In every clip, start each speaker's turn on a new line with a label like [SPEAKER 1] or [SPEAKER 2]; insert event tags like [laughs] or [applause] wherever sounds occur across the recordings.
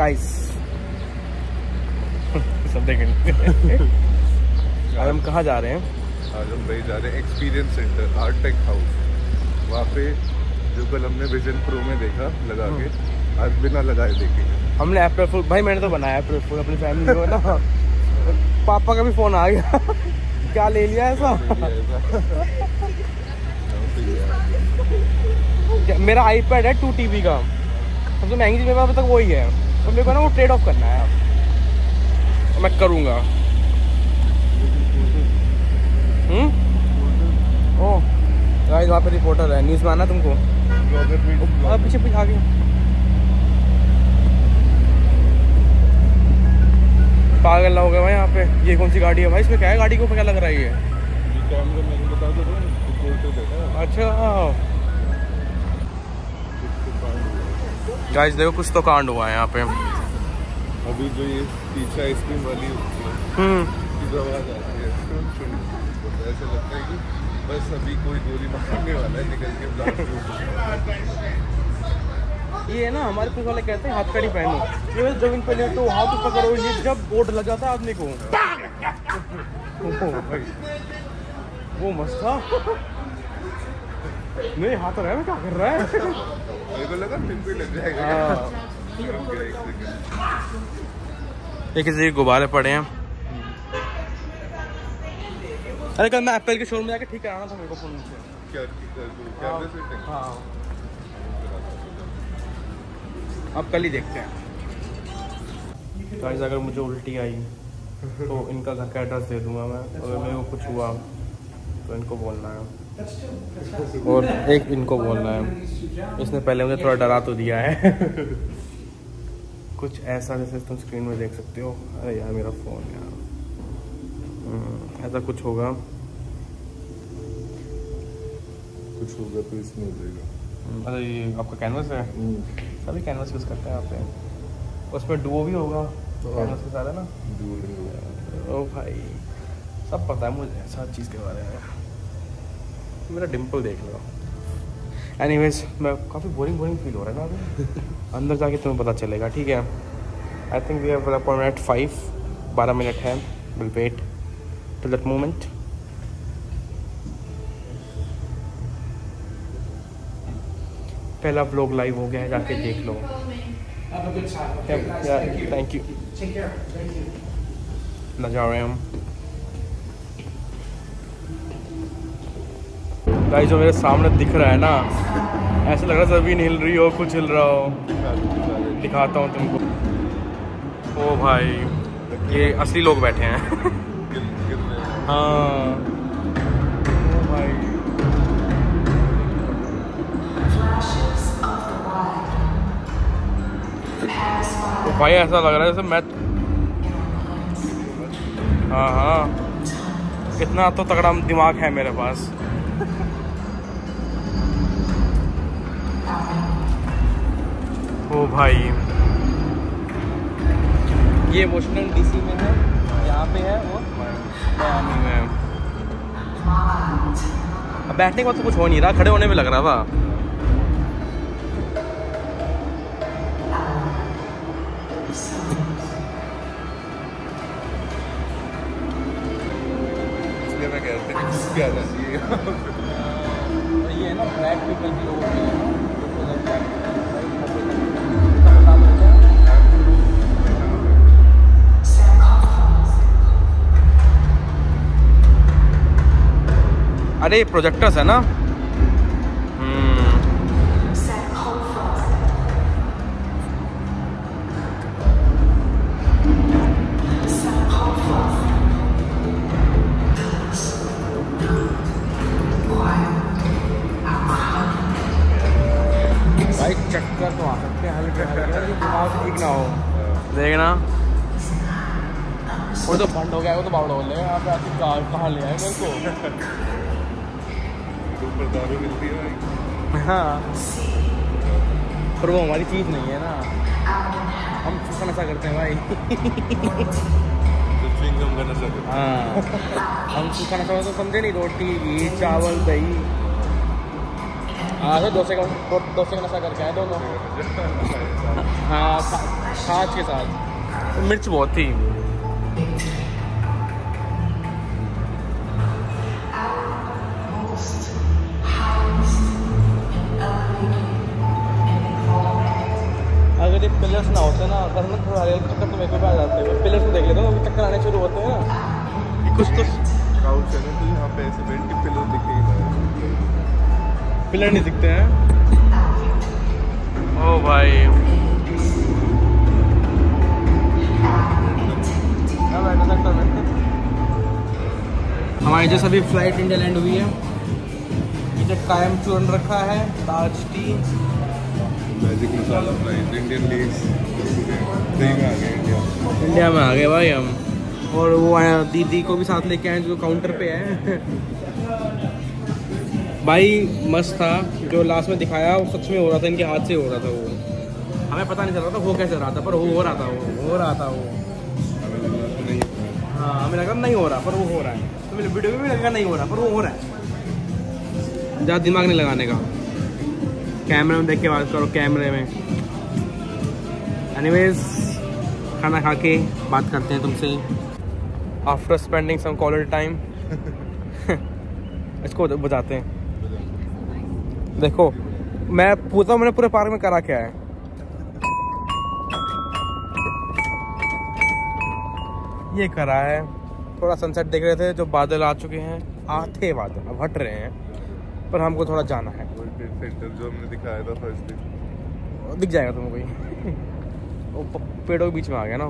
[SPEAKER 1] Guys [laughs] सब देखेंगे। [laughs] आज हम कहाँ जा रहे हैं?
[SPEAKER 2] आज हम भाई जा रहे हैं experience centre art tech house वहाँ पे जो कल हमने विजन प्रो में देखा लगा के। आज बिना लगाए देखेंगे
[SPEAKER 1] हमने अप्रैल फुल भाई मैंने तो बनाया अप्रैल फुल अपनी फैमिली को ना? [laughs] पापा का भी फ़ोन आ गया। क्या ले लिया ऐसा? मेरा आईपैड है टू टीबी का। सबसे महँगी चीज़ मेरे पास अभी तक वही है। तो मेरे को ना वो ट्रेड ऑफ़ करना है। अब मैं करूँगा। हम्म? ओ गाइस वहाँ पे रिपोर्टर है। न्यूज़ में आना तुमको? आ, पीछे पीछे आगे। पागल ना हो भाई यहाँ पे। ये कौन सी गाड़ी है भाई? इसमें क्या है? गाड़ी को क्या लग रहा है ये? अच्छा गाइस देखो कुछ तो कांड हुआ है यहाँ पे।
[SPEAKER 2] अभी जो ये पीछे आइसक्रीम वाली होती है
[SPEAKER 1] हम्म।
[SPEAKER 2] है। सुन तो ऐसा लगता है कि बस अभी कोई गोली मारने वाला है निकल के
[SPEAKER 1] ये है ना हमारे पुलिस वाले कहते हैं हाथ कड़ी पहनो। ये बस ज़मीन पे लेटो हाथ ऊपर करो ये जब बोर्ड लग जाता है आदमी को। वो मस्त था। नहीं हाथ रहा है क्या कर रहा है? हाँ। ये किसी के गुब्बारे पड़े हैं। अरे कल मैं एप्पल के शोरूम में जाके ठीक कराना था मेरे को फ़ोन से
[SPEAKER 2] क्या कैमरे
[SPEAKER 1] हाँ। अब कल ही देखते हैं। गाइस अगर मुझे उल्टी आई तो इनका घर का एड्रेस दे दूँगा मैं। अगर मेरे को कुछ हुआ तो इनको बोलना है। [laughs] और एक इनको बोलना है। इसने पहले मुझे थोड़ा डरा तो दिया है। [laughs] कुछ ऐसा जैसे तुम स्क्रीन में देख सकते हो। अरे यार मेरा फ़ोन यार। हम्म, ऐसा कुछ होगा।
[SPEAKER 2] कुछ होगा तो इसमें हो जाएगा।
[SPEAKER 1] हम्म, अरे ये आपका कैनवस है? सभी कैनवस यूज़ करते हैं यहाँ पे। उसमें डुओ भी होगा। कैनवस के साथ है ना? ओ भाई सब पता है मुझे सब चीज़ के बारे में। मेरा डिम्पल देख लो। एनीवेज मैं काफ़ी बोरिंग बोरिंग फील हो रहा है ना अभी। अंदर जाके तुम्हें पता चलेगा ठीक है? I think we have appointment five बारह मिनट है will wait till that moment पहला व्लॉग लाइव हो गया है जाके देख लो. Thank you. ना जा रहे हैं हम। गाइस जो मेरे सामने दिख रहा है ना, ऐसा लग रहा है ज़मीन हिल रही हो, कुछ हिल रहा हो। दिखाता हूँ तुमको। ओ भाई, ये असली लोग बैठे हैं। हाँ। भाई। तो भाई, ऐसा लग रहा है जैसे मैं हाँ हाँ। इतना तो तगड़ा दिमाग है मेरे पास। ओ भाई। ये वॉशिंगटन डीसी में है यहाँ पे है वो। मियामी में अब बैठने के बाद तो कुछ हो नहीं रहा खड़े होने में लग रहा था।
[SPEAKER 2] मैं कहते हैं।
[SPEAKER 1] ये है ना ब्लैक पीपल की लोगों के लिए अरे प्रोजेक्टर्स है ना? चक्कर तो आ सकते हैं हल्के हल्के ना, दिमाग ठीक ना हो। देखना। वो तो बंद हो गया वो तो बावड़ा हो कहाँ ले आए मेरे को?
[SPEAKER 2] ऊपर दारू मिलती है
[SPEAKER 1] हाँ। पर वो हमारी चीज़ नहीं है ना। हम फूका नशा करते हैं भाई।
[SPEAKER 2] तो चिंगम नशा करते
[SPEAKER 1] हाँ। हम सूखा नशा तो समझे नहीं रोटी घी चावल दही। हाँ तो डोसे का डोसे का नशा करके आए दोनों। हाँ। खा- छाछ के साथ। मिर्च बहुत थी। पिलर्स ना होते ना अगर ना थोड़ा रेल चक्कर तो मेरे को आ जाते हैं। पिलर्स को देख लेते हो चक्कर आने शुरू होते हैं ना। कुछ तो
[SPEAKER 2] काउच है ना तो यहाँ पे ऐसे बैठ के पिलर दिखेगा
[SPEAKER 1] पिलर नहीं। दिखते हैं। ओ भाई। हमारी जैसे अभी फ़्लाइट इंडिया लैंड हुई है इधर कायम चूरन रखा है Taj tea
[SPEAKER 2] magic masala fries Indian सही में आ गया इंडिया
[SPEAKER 1] इंडिया में आ गए भाई हम। और वो आया दीदी को भी साथ लेके आए जो काउंटर पे है। भाई मस्त था। जो लास्ट में दिखाया वो सच में हो रहा था इनके हाथ से हो रहा था वो। हमें पता नहीं चल रहा था वो कैसे रहा था पर वो हो रहा था वो हो रहा था वो।
[SPEAKER 2] लगा हाँ
[SPEAKER 1] हमें लगा नहीं हो रहा पर वो हो रहा है। तो मेरे वीडियो में भी लगा नहीं हो रहा पर वो हो रहा है। ज़्यादा दिमाग नहीं लगाने का। कैमरे में देख के बात करो, कैमरे में। एनीवेज खाना खा के बात करते हैं तुमसे। After spending some quality time इसको बताते हैं। देखो, मैं हूँ, मैंने पूरे पार्क में करा क्या है? ये करा है, थोड़ा सनसेट देख रहे थे, जो बादल आ चुके हैं। आते बादल, अब हट रहे हैं। पर हमको थोड़ा जाना है।
[SPEAKER 2] सेंटर जो हमने दिखाया था फ़र्स्ट
[SPEAKER 1] दिख जाएगा तुमको कोई वो पेड़ों के बीच में आ गया ना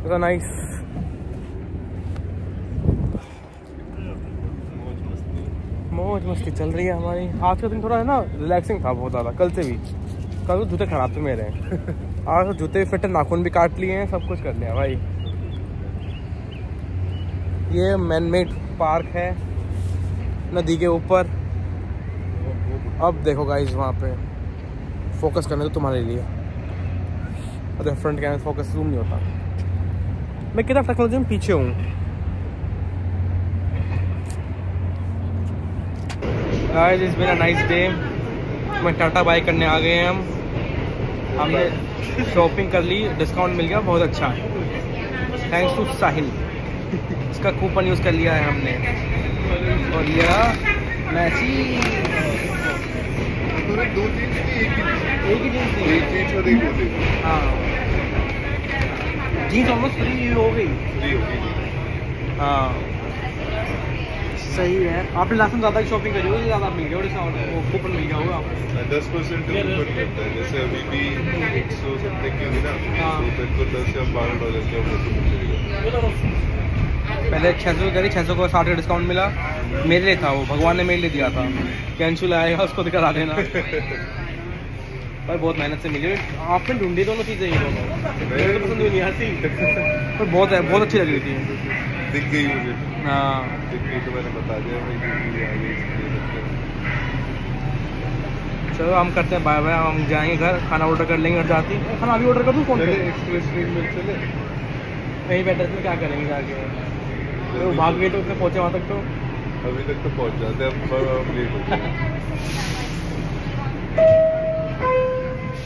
[SPEAKER 1] इतना नाइस
[SPEAKER 2] मौज मस्ती।
[SPEAKER 1] चल रही है हमारी। आज का दिन थोड़ा है ना रिलैक्सिंग था बहुत ज़्यादा। कल से भी। कल तो जूते खराब थे मेरे। [laughs] आज तो जूते भी फिट नाखून भी काट लिए हैं सब कुछ कर लिया भाई। ये मैन मेड पार्क है। नदी के ऊपर। अब देखो गाइज़ वहाँ पे फोकस करने तो तुम्हारे लिए। अरे फ्रंट कैमरा फोकस जूम नहीं होता। मैं कितना टेक्नोलॉजी में पीछे हूँ। Guys it's been nice day मैं टाटा बाई करने आ गए हम। हमने शॉपिंग कर ली डिस्काउंट मिल गया, बहुत अच्छा। थैंक्स टू साहिल इसका कूपन यूज़ कर लिया है हमने। और लिया मैसी।
[SPEAKER 2] पूरे दो चीज़ की एक ही
[SPEAKER 1] ही थी
[SPEAKER 2] एक चीज़ और एक होती
[SPEAKER 1] हाँ। ऑलमोस्ट फ्री हो गई।
[SPEAKER 2] फ्री
[SPEAKER 1] हाँ सही है। आपने लास्ट में ज़्यादा शॉपिंग करी होगी ज़्यादा मिल गया डिस्काउंट वो कूपन मिल गया होगा आपको?
[SPEAKER 2] दस परसेंट ऊपर करता है। जैसे अभी भी एक सौ समथिंग की होगी ना
[SPEAKER 1] हाँ।
[SPEAKER 2] तो तेरे को दस या बारह डॉलर का ऑफ़र मिलेगा।
[SPEAKER 1] पहले छः सौ करी छः सौ को साठ का डिस्काउंट मिला। मेरे लिए था वो भगवान ने मेरे लिए दिया था। कैंसिल आएगा उसको दिखा देना। भाई बहुत मेहनत से मिली। आपने ढूंढी दोनों चीज़ें ये दोनों। तो पसंद भी नहीं आती पर बहुत है बहुत अच्छी लग रही थी।
[SPEAKER 2] दिख गई मुझे।
[SPEAKER 1] हाँ।
[SPEAKER 2] दिख गई तो मैंने बता दिया है।
[SPEAKER 1] चलो हम करते हैं बाय बाय हम जाएँगे घर खाना ऑर्डर कर लेंगे घर जाती खाना अभी ऑर्डर कर दूँ फ़ोन पे?
[SPEAKER 2] एक्सप्रेस ट्रेन में चले।
[SPEAKER 1] कहीं पे एड्रेस क्या करेंगे जाके? तो भाग गए तो उसने पहुँचे वहाँ तक तो?
[SPEAKER 2] अभी तक तो पहुँच जाते हैं लेट हो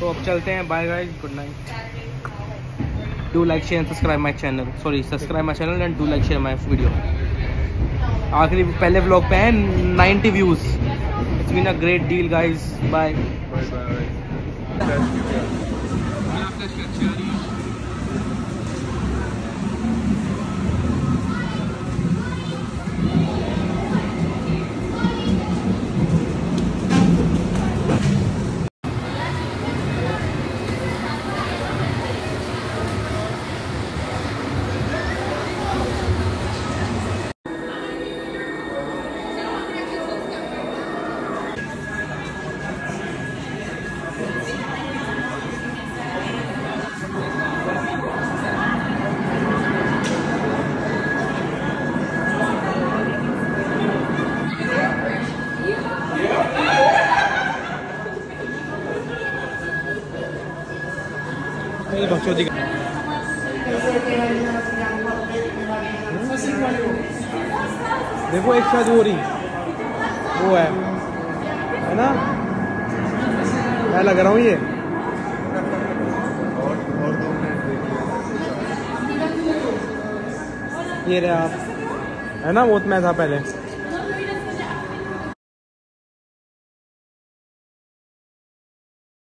[SPEAKER 1] तो अब चलते हैं bye bye good night do like share and subscribe my channel sorry subscribe my channel and do like share my video आखिरी पहले व्लॉग पे है 90 views it's been a great deal guys bye
[SPEAKER 2] bye bye
[SPEAKER 1] देखो एक शायद हो रही। वो है। है ना? मैं लग रहा हूँ ये। ये रहे आप। है ना? वो तो मैं था पहले।